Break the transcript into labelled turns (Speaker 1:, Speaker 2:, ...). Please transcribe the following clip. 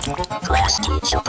Speaker 1: Class teacher.